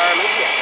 environment here.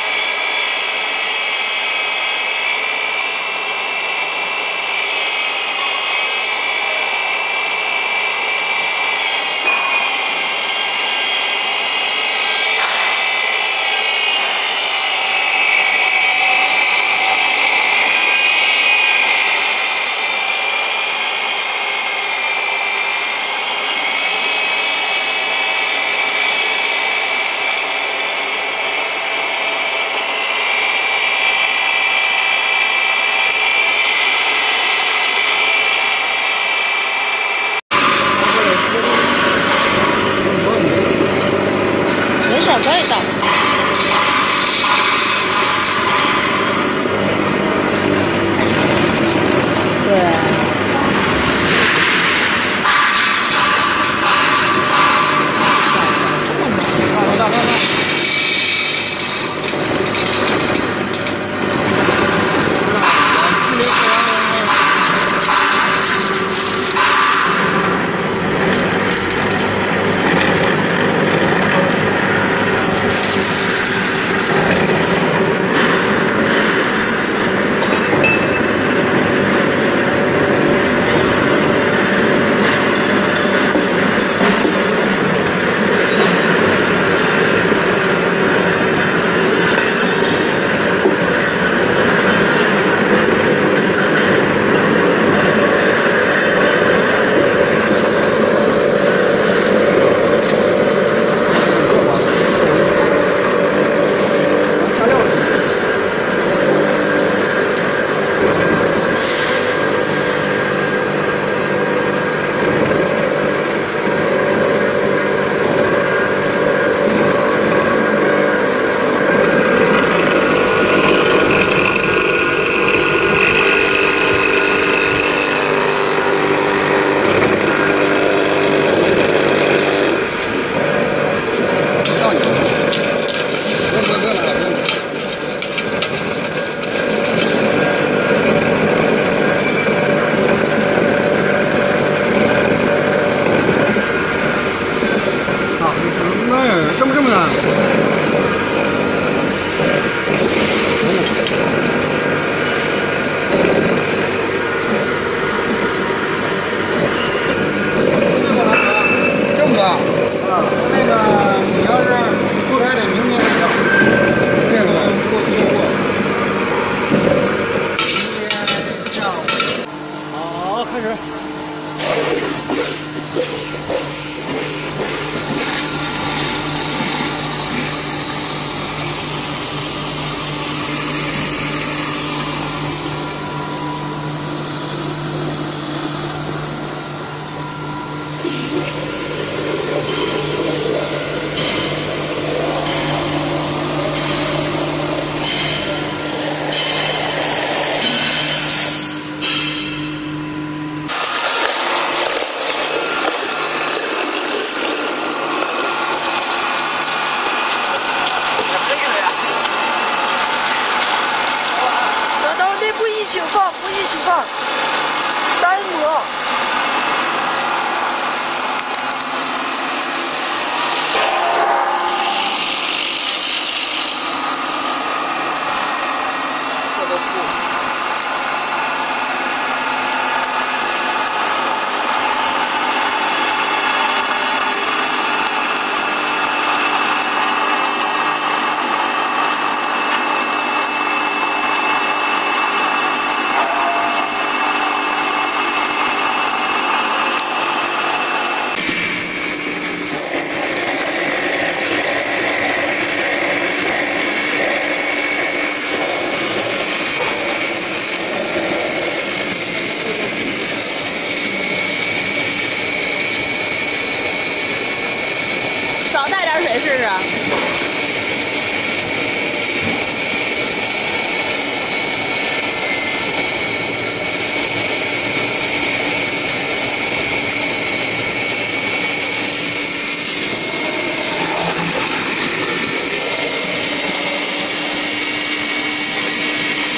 是啊。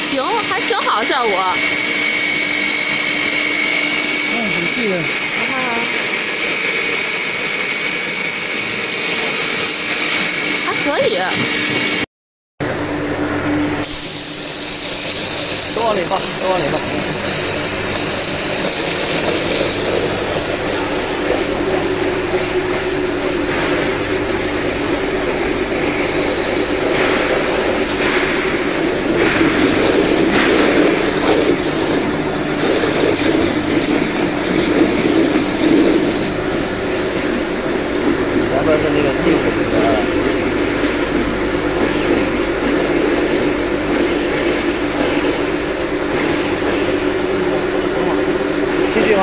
行还挺好的效果 Australia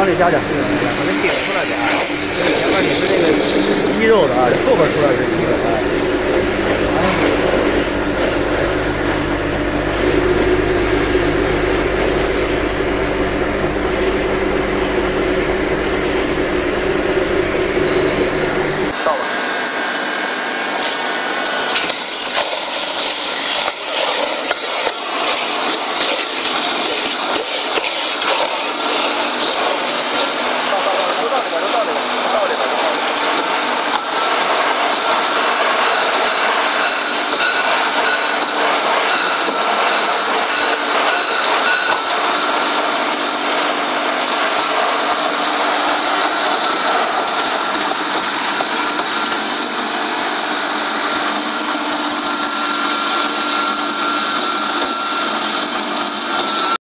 再加点，把它顶出来点儿。前面你是那个肌肉的啊，这后边出来是肌肉的。